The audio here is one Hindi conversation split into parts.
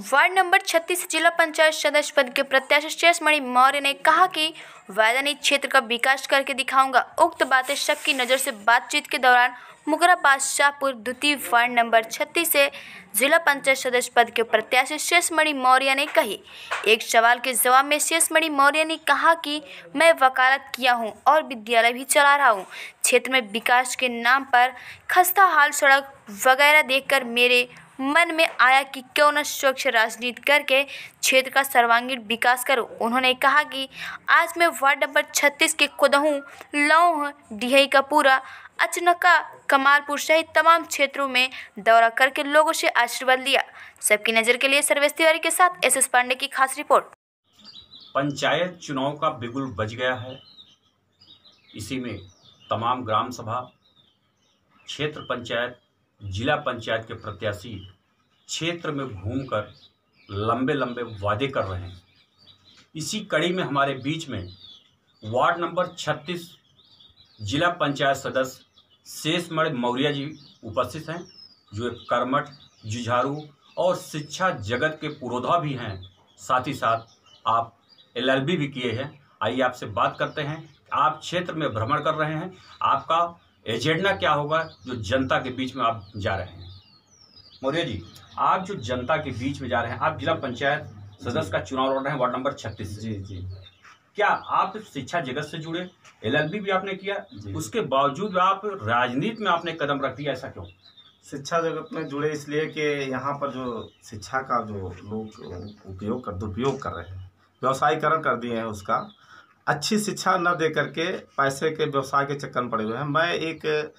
नंबर 36 जिला पंचायत सदस्य पद के प्रत्याशी शेषमणि मौर्य ने कहा कि वैधानिक क्षेत्र का विकास करके दिखाऊँगा। उक्त बातें शक की नज़र से बातचीत के दौरान मुगरा बादशाहपुर द्वितीय वार्ड नंबर 36 से जिला पंचायत सदस्य पद के प्रत्याशी शेषमणि मौर्य ने कही। एक सवाल के जवाब में शेषमणि मौर्य ने कहा कि मैं वकालत किया हूँ और विद्यालय भी चला रहा हूँ। क्षेत्र में विकास के नाम पर खस्ता हाल सड़क वगैरह देखकर मेरे मन में आया कि क्यों न स्वच्छ राजनीति करके क्षेत्र का सर्वांगीण विकास करो। उन्होंने कहा कि आज मैं वार्ड नंबर 36 के कुदहू, लौह, डिहई का पूरा अचनका, कमालपुर सहित तमाम क्षेत्रों में दौरा करके लोगों से आशीर्वाद लिया। सबकी नज़र के लिए सर्वेश तिवारी के साथ एस एस पांडे की खास रिपोर्ट। पंचायत चुनाव का बिगुल बज गया है। इसी में तमाम ग्राम सभा, क्षेत्र पंचायत जिला पंचायत के प्रत्याशी क्षेत्र में घूमकर लंबे लंबे वादे कर रहे हैं। इसी कड़ी में हमारे बीच में वार्ड नंबर 36 जिला पंचायत सदस्य शेषमणि मौर्य जी उपस्थित हैं, जो एक कर्मठ, जुझारू और शिक्षा जगत के पुरोधा भी हैं। साथ ही साथ आप एलएलबी भी किए हैं। आइए आपसे बात करते हैं। आप क्षेत्र में भ्रमण कर रहे हैं। आपका एजेंडा क्या होगा जो जनता के बीच में आप जा रहे हैं? मौर्य जी आप जो जनता के बीच में जा रहे हैं आप जिला पंचायत सदस्य का चुनाव लड़ रहे हैं वार्ड नंबर छत्तीस जी जी। क्या आप शिक्षा जगत से जुड़े? एलएलबी भी आपने किया। उसके बावजूद आप राजनीति में आपने कदम रख दिया ऐसा क्यों? शिक्षा जगत में जुड़े इसलिए कि यहाँ पर जो शिक्षा का जो लोग उपयोग कर दुरुपयोग कर रहे हैं व्यवसायीकरण कर दिए हैं उसका। अच्छी शिक्षा न दे करके पैसे के व्यवसाय के चक्कर में पड़े हुए हैं। मैं एक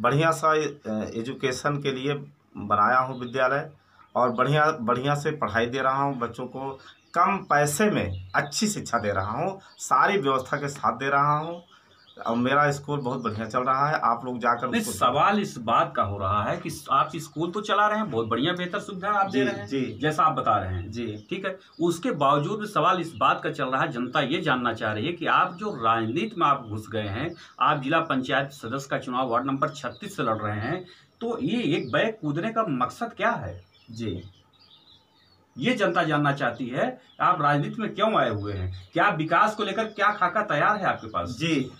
बढ़िया सा एजुकेशन के लिए बनाया हूँ विद्यालय और बढ़िया बढ़िया से पढ़ाई दे रहा हूँ, बच्चों को कम पैसे में अच्छी शिक्षा दे रहा हूँ, सारी व्यवस्था के साथ दे रहा हूँ। मेरा स्कूल बहुत बढ़िया चल रहा है आप लोग जाकर सवाल इस बात का हो रहा है कि आप स्कूल तो चला रहे हैं बहुत बढ़िया बेहतर सुविधा आप दे रहे हैं जी। जैसा आप बता रहे हैं। जी। ठीक है? उसके बावजूद भी सवाल इस बात का चल रहा है जनता ये जानना चाह रही है कि आप जो राजनीति में आप घुस गए हैं आप जिला पंचायत सदस्य का चुनाव वार्ड नंबर छत्तीस से लड़ रहे हैं तो ये एक बैग कूदने का मकसद क्या है? जी। ये जनता जानना चाहती है आप राजनीति में क्यों आए हुए हैं? क्या विकास को लेकर क्या खाका तैयार है आपके पास? जी।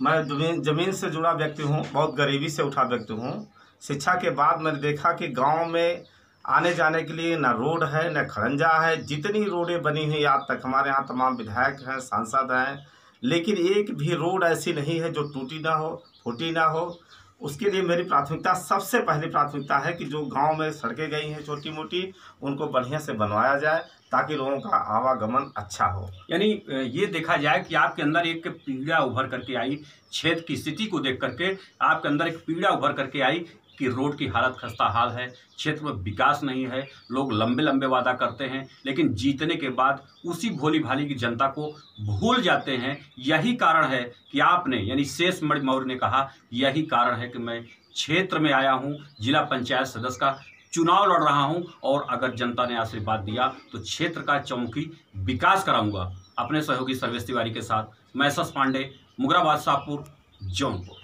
मैं ज़मीन से जुड़ा व्यक्ति हूँ, बहुत गरीबी से उठा व्यक्ति हूँ। शिक्षा के बाद मैंने देखा कि गाँव में आने जाने के लिए ना रोड है, ना खड़ंजा है। जितनी रोडें बनी हुई आज तक हमारे यहाँ तमाम विधायक हैं, सांसद हैं, लेकिन एक भी रोड ऐसी नहीं है जो टूटी ना हो, फूटी ना हो। उसके लिए मेरी प्राथमिकता, सबसे पहली प्राथमिकता है कि जो गाँव में सड़कें गई हैं छोटी मोटी उनको बढ़िया से बनवाया जाए ताकि लोगों का आवागमन अच्छा हो। यानी ये देखा जाए कि आपके अंदर एक पीड़ा उभर करके आई क्षेत्र की स्थिति को देख करके आपके अंदर एक पीड़ा उभर करके आई कि रोड की हालत खस्ता हाल है, क्षेत्र में विकास नहीं है, लोग लंबे लंबे वादा करते हैं, लेकिन जीतने के बाद उसी भोली भाली की जनता को भूल जाते हैं। यही कारण है कि आपने, यानी शेष मणि मौर्य ने कहा, यही कारण है कि मैं क्षेत्र में आया हूँ, जिला पंचायत सदस्य का चुनाव लड़ रहा हूँ, और अगर जनता ने आशीर्वाद दिया तो क्षेत्र का चौमुखी विकास कराऊँगा। अपने सहयोगी सर्वेश तिवारी के साथ, मैं पांडे मुगराबाद शाहपुर जौनपुर।